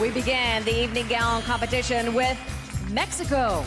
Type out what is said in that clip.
We began the evening gown competition with Mexico.